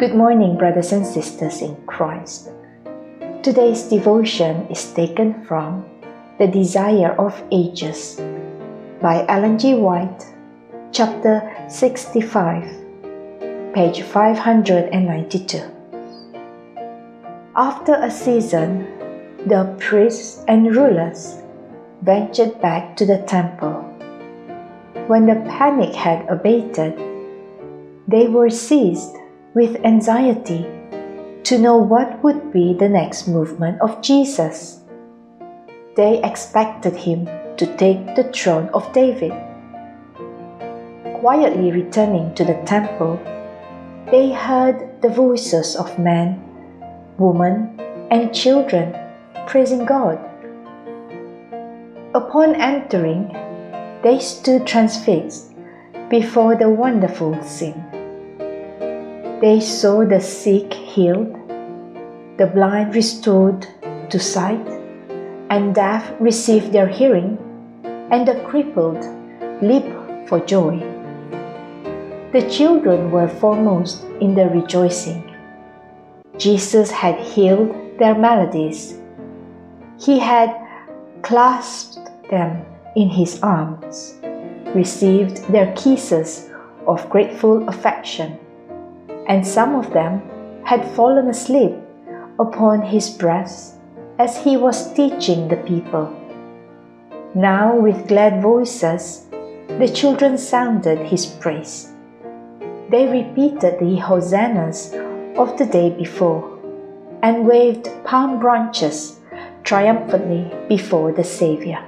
Good morning, brothers and sisters in Christ. Today's devotion is taken from The Desire of Ages by Ellen G. White, chapter 65, page 592. After a season, the priests and rulers ventured back to the temple. When the panic had abated, they were seized with anxiety to know what would be the next movement of Jesus. They expected him to take the throne of David. Quietly returning to the temple, they heard the voices of men, women, and children praising God. Upon entering, they stood transfixed before the wonderful scene. They saw the sick healed, the blind restored to sight, and deaf received their hearing, and the crippled leap for joy. The children were foremost in the rejoicing. Jesus had healed their maladies. He had clasped them in his arms, received their kisses of grateful affection, and some of them had fallen asleep upon his breast as he was teaching the people. Now, with glad voices, the children sounded his praise. They repeated the hosannas of the day before and waved palm branches triumphantly before the Savior.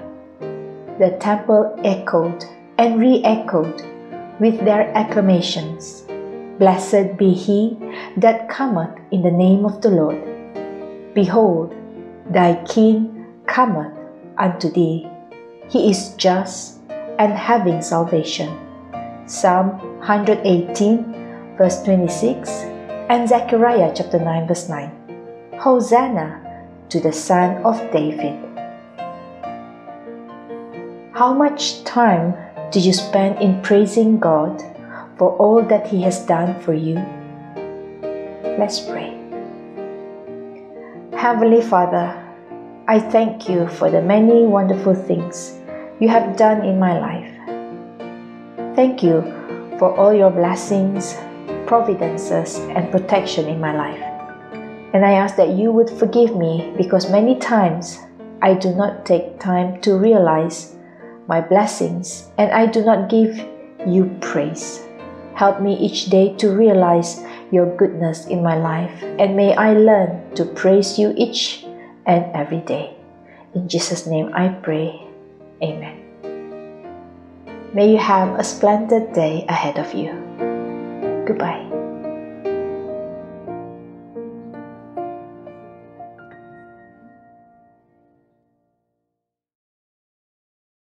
The temple echoed and re echoed with their acclamations Blessed be he that cometh in the name of the Lord. Behold, thy King cometh unto thee. He is just and having salvation. Psalm 118, verse 26, and Zechariah chapter 9, verse 9. Hosanna to the Son of David. How much time do you spend in praising God for all that He has done for you? Let's pray. Heavenly Father, I thank you for the many wonderful things you have done in my life. Thank you for all your blessings, providences, and protection in my life. And I ask that you would forgive me because many times I do not take time to realize my blessings and I do not give you praise. Help me each day to realize your goodness in my life, and may I learn to praise you each and every day. In Jesus' name I pray. Amen. May you have a splendid day ahead of you. Goodbye.